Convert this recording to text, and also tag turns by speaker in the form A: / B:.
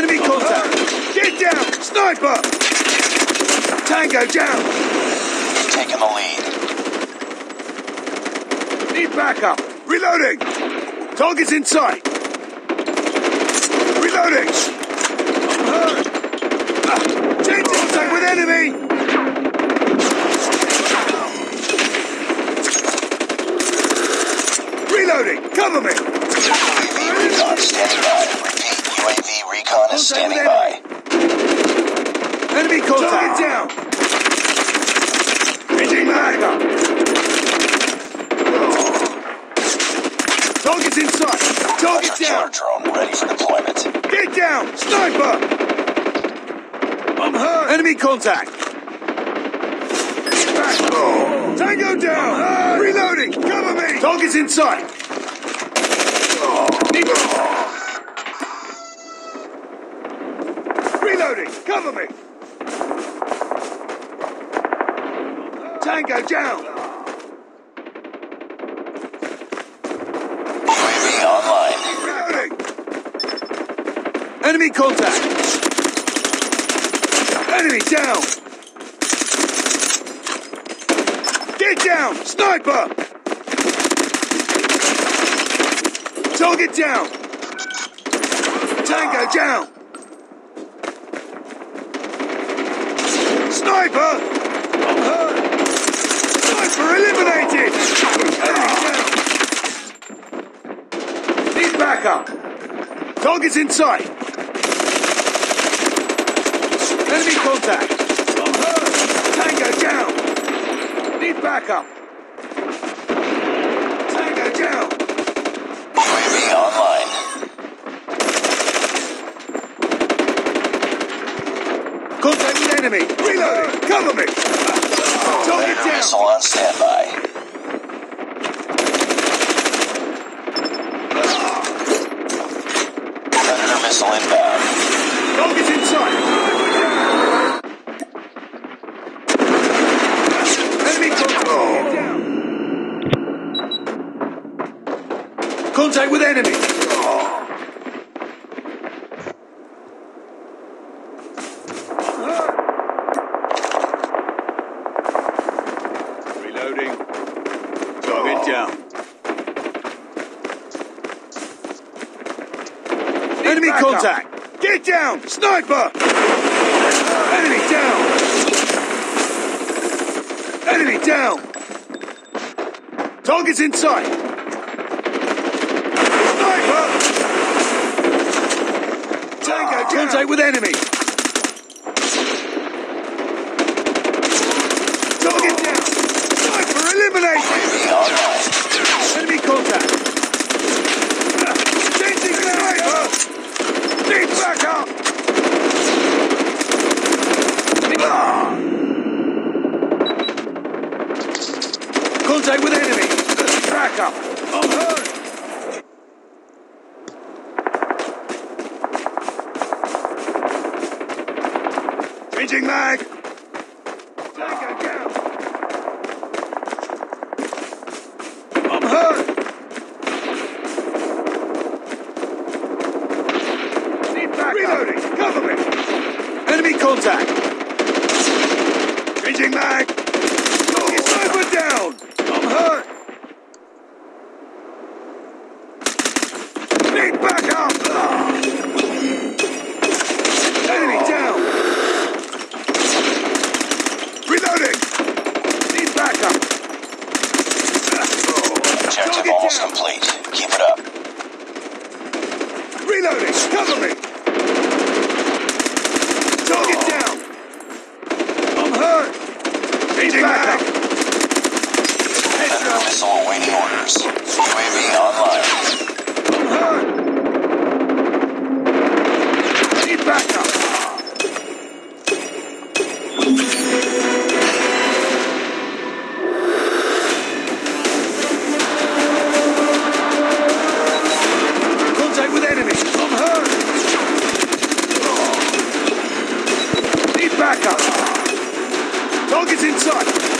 A: Enemy contact! Get down! Sniper! Tango down!
B: We've the lead.
A: Need backup! Reloading! Target's in sight! Reloading! Uh, uh, contact with enemy! Cover me!
B: UAV recon standing by. Repeat, UAV recon is standing by.
A: Enemy contact! Target down! Changing backup! Oh. Target's in sight! Target
B: Hunter
A: down!
B: drone ready for deployment.
A: Get down! Sniper! I'm hurt! Enemy contact! Back. Oh. Tango down! Reloading! Cover me! Target's in sight! Need- Reloading! Cover me! Tango down! Enemy contact! Enemy down! Get down! Sniper! Target down! Tango down! Sniper! Sniper eliminated! Need backup! Target's in sight! Enemy contact! Tango down! Need backup! Tango down!
B: UAV online.
A: Contact with enemy! Reloading! Cover me! Target
B: Predator missile
A: down!
B: on standby. Predator missile inbound.
A: Target's in sight! Enemy contact! Down. Contact with enemy! Reloading. Target down. Enemy contact! Get down! Sniper! Enemy down! Enemy down! Target's in sight! Sniper! Tango ah, down! Contact with enemy! Target down! Sniper eliminated! Enemy contact! Changing sniper! Need backup! Ah! Contact with enemy! Backup! I'm hurt! Changing mag! Cover me! Enemy contact! Changing mag! Oh, sniper down! I'm hurt! Need backup! Ah. Enemy down! Reloading! Need backup!
B: Objective
A: Target
B: almost
A: down.
B: complete. Keep it up.
A: Reloading!
B: Need backup! Tentative almost
A: complete. Keep it up. Reload it! Cover me! Target Need backup! Target's in sight!